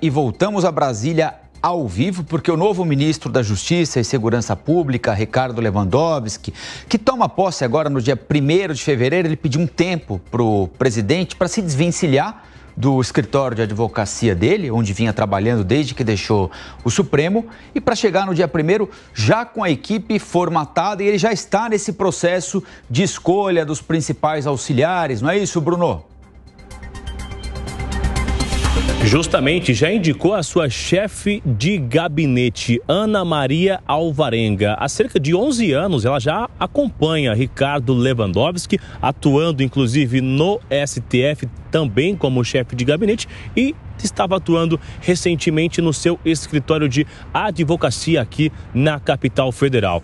E voltamos a Brasília ao vivo, porque o novo ministro da Justiça e Segurança Pública, Ricardo Lewandowski, que toma posse agora no dia 1 de fevereiro, ele pediu um tempo para o presidente para se desvencilhar do escritório de advocacia dele, onde vinha trabalhando desde que deixou o Supremo, e para chegar no dia 1 já com a equipe formatada, e ele já está nesse processo de escolha dos principais auxiliares, não é isso, Bruno? Justamente já indicou a sua chefe de gabinete, Ana Maria Alvarenga. Há cerca de 11 anos ela já acompanha Ricardo Lewandowski, atuando inclusive no STF também como chefe de gabinete e estava atuando recentemente no seu escritório de advocacia aqui na capital federal.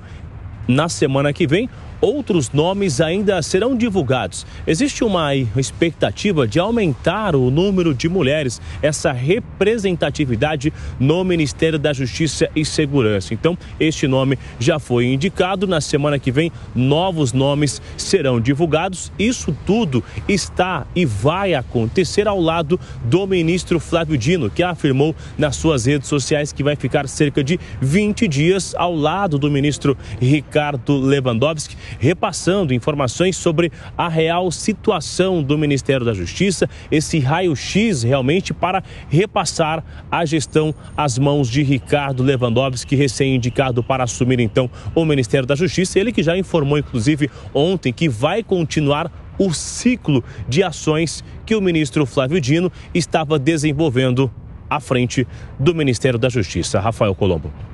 Na semana que vem, outros nomes ainda serão divulgados. Existe uma expectativa de aumentar o número de mulheres, essa representatividade no Ministério da Justiça e Segurança. Então, este nome já foi indicado. Na semana que vem, novos nomes serão divulgados. Isso tudo está e vai acontecer ao lado do ministro Flávio Dino, que afirmou nas suas redes sociais que vai ficar cerca de 20 dias ao lado do ministro Ricardo Lewandowski repassando informações sobre a real situação do Ministério da Justiça, esse raio-x realmente para repassar a gestão às mãos de Ricardo Lewandowski, recém-indicado para assumir então o Ministério da Justiça. Ele que já informou, inclusive, ontem que vai continuar o ciclo de ações que o ministro Flávio Dino estava desenvolvendo à frente do Ministério da Justiça. Rafael Colombo.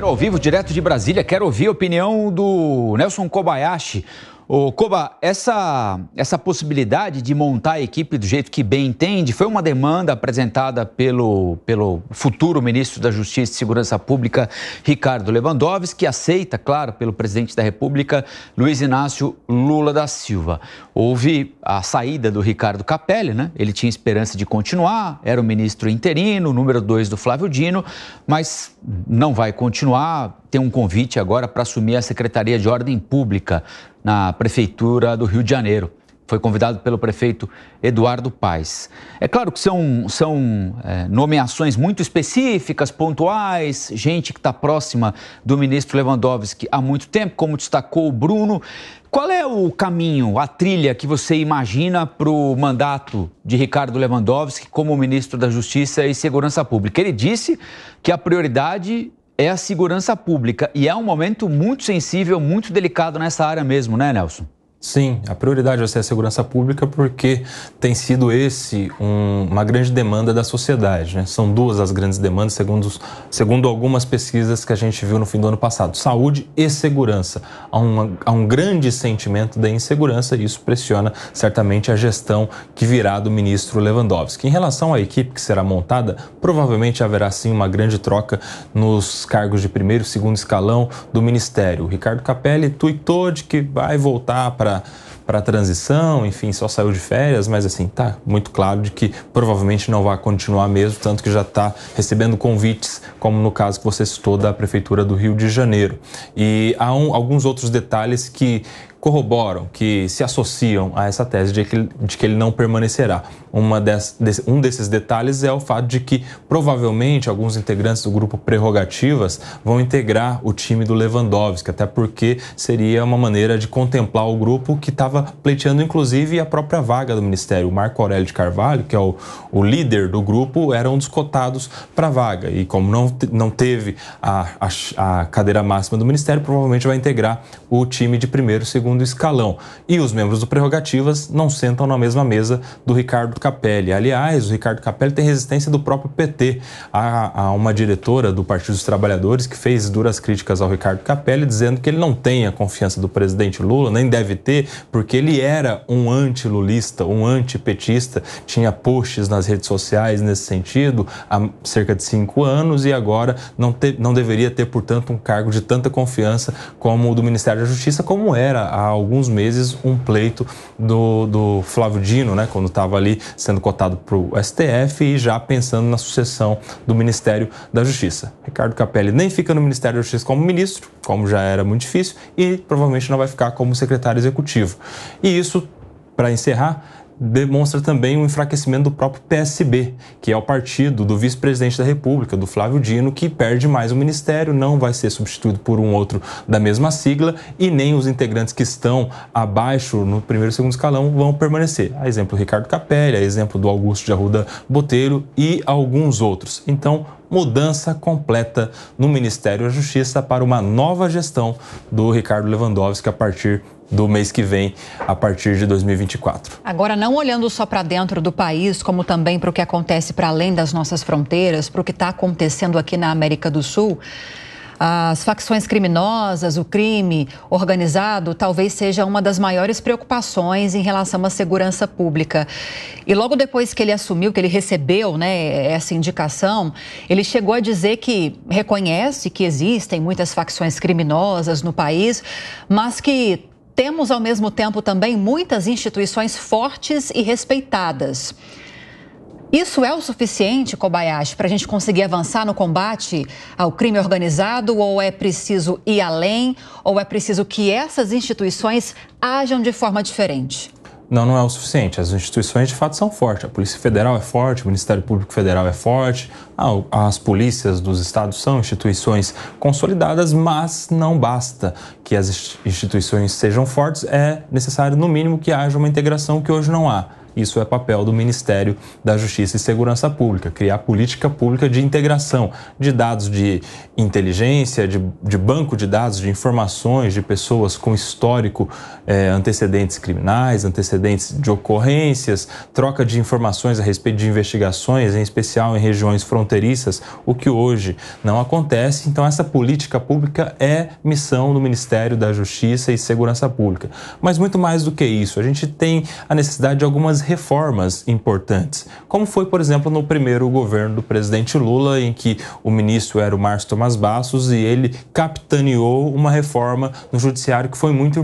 Ao vivo, direto de Brasília, quero ouvir a opinião do Nelson Kobayashi, Ô, Koba, essa, essa possibilidade de montar a equipe do jeito que bem entende foi uma demanda apresentada pelo, pelo futuro ministro da Justiça e Segurança Pública, Ricardo Lewandowski, que aceita, claro, pelo presidente da República, Luiz Inácio Lula da Silva. Houve a saída do Ricardo Capelli, né? Ele tinha esperança de continuar, era o ministro interino, número dois do Flávio Dino, mas não vai continuar. Tem um convite agora para assumir a Secretaria de Ordem Pública na Prefeitura do Rio de Janeiro. Foi convidado pelo prefeito Eduardo Paes. É claro que são, são é, nomeações muito específicas, pontuais, gente que está próxima do ministro Lewandowski há muito tempo, como destacou o Bruno. Qual é o caminho, a trilha que você imagina para o mandato de Ricardo Lewandowski como ministro da Justiça e Segurança Pública? Ele disse que a prioridade é a segurança pública e é um momento muito sensível, muito delicado nessa área mesmo, né, Nelson? Sim, a prioridade vai ser a segurança pública porque tem sido esse um, uma grande demanda da sociedade. Né? São duas as grandes demandas, segundo, segundo algumas pesquisas que a gente viu no fim do ano passado: saúde e segurança. Há, uma, há um grande sentimento da insegurança e isso pressiona certamente a gestão que virá do ministro Lewandowski. Em relação à equipe que será montada, provavelmente haverá sim uma grande troca nos cargos de primeiro e segundo escalão do ministério. O Ricardo Capelli tuitou de que vai voltar para para a transição, enfim, só saiu de férias, mas assim, tá muito claro de que provavelmente não vai continuar mesmo, tanto que já está recebendo convites, como no caso que você citou da Prefeitura do Rio de Janeiro. E há um, alguns outros detalhes que corroboram, que se associam a essa tese de que, de que ele não permanecerá. Des, desse, um desses detalhes é o fato de que provavelmente alguns integrantes do grupo Prerrogativas vão integrar o time do Lewandowski, até porque seria uma maneira de contemplar o grupo que estava pleiteando inclusive a própria vaga do ministério. O Marco Aurélio de Carvalho, que é o, o líder do grupo, era um dos cotados para a vaga. E como não, não teve a, a, a cadeira máxima do ministério, provavelmente vai integrar o time de primeiro segundo segundo escalão. E os membros do Prerrogativas não sentam na mesma mesa do Ricardo Capelli. Aliás, o Ricardo Capelli tem resistência do próprio PT. Há, há uma diretora do Partido dos Trabalhadores que fez duras críticas ao Ricardo Capelli, dizendo que ele não tem a confiança do presidente Lula, nem deve ter, porque ele era um anti-lulista, um anti-petista, tinha posts nas redes sociais nesse sentido há cerca de cinco anos e agora não, te, não deveria ter, portanto, um cargo de tanta confiança como o do Ministério da Justiça, como era há alguns meses um pleito do, do Flávio Dino, né, quando estava ali sendo cotado para o STF e já pensando na sucessão do Ministério da Justiça. Ricardo Capelli nem fica no Ministério da Justiça como ministro, como já era muito difícil, e provavelmente não vai ficar como secretário executivo. E isso, para encerrar, demonstra também um enfraquecimento do próprio PSB, que é o partido do vice-presidente da República, do Flávio Dino, que perde mais o ministério, não vai ser substituído por um outro da mesma sigla e nem os integrantes que estão abaixo no primeiro e segundo escalão vão permanecer. A exemplo do Ricardo Capelli, a exemplo do Augusto de Arruda Botelho e alguns outros. Então, mudança completa no Ministério da Justiça para uma nova gestão do Ricardo Lewandowski a partir do mês que vem, a partir de 2024. Agora, não olhando só para dentro do país, como também para o que acontece para além das nossas fronteiras, para o que está acontecendo aqui na América do Sul as facções criminosas, o crime organizado, talvez seja uma das maiores preocupações em relação à segurança pública. E logo depois que ele assumiu, que ele recebeu né, essa indicação, ele chegou a dizer que reconhece que existem muitas facções criminosas no país, mas que temos ao mesmo tempo também muitas instituições fortes e respeitadas. Isso é o suficiente, Kobayashi, para a gente conseguir avançar no combate ao crime organizado? Ou é preciso ir além? Ou é preciso que essas instituições ajam de forma diferente? Não, não é o suficiente. As instituições de fato são fortes. A Polícia Federal é forte, o Ministério Público Federal é forte, as polícias dos estados são instituições consolidadas, mas não basta que as instituições sejam fortes, é necessário, no mínimo, que haja uma integração que hoje não há. Isso é papel do Ministério da Justiça e Segurança Pública, criar política pública de integração de dados de inteligência, de, de banco de dados, de informações de pessoas com histórico, é, antecedentes criminais, antecedentes de ocorrências, troca de informações a respeito de investigações, em especial em regiões fronteiriças, o que hoje não acontece. Então, essa política pública é missão do Ministério da Justiça e Segurança Pública. Mas muito mais do que isso, a gente tem a necessidade de algumas reformas importantes, como foi, por exemplo, no primeiro governo do presidente Lula, em que o ministro era o Márcio Tomás Bassos e ele capitaneou uma reforma no judiciário que foi muito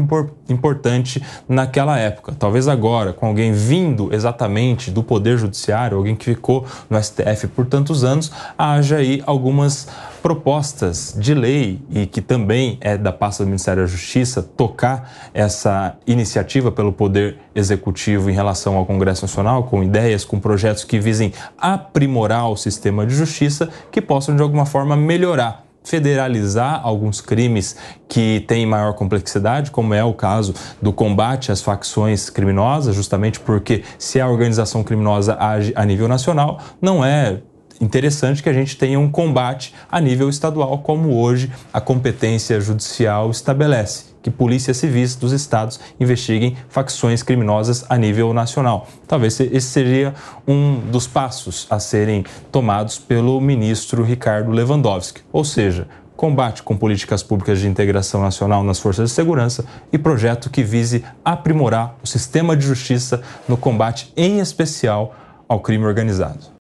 importante naquela época. Talvez agora, com alguém vindo exatamente do Poder Judiciário, alguém que ficou no STF por tantos anos, haja aí algumas propostas de lei e que também é da pasta do Ministério da Justiça tocar essa iniciativa pelo Poder Executivo em relação ao Congresso Nacional, com ideias, com projetos que visem aprimorar o sistema de justiça, que possam de alguma forma melhorar federalizar alguns crimes que têm maior complexidade, como é o caso do combate às facções criminosas, justamente porque se a organização criminosa age a nível nacional, não é interessante que a gente tenha um combate a nível estadual, como hoje a competência judicial estabelece que polícias civis dos estados investiguem facções criminosas a nível nacional. Talvez esse seria um dos passos a serem tomados pelo ministro Ricardo Lewandowski, ou seja, combate com políticas públicas de integração nacional nas forças de segurança e projeto que vise aprimorar o sistema de justiça no combate, em especial, ao crime organizado.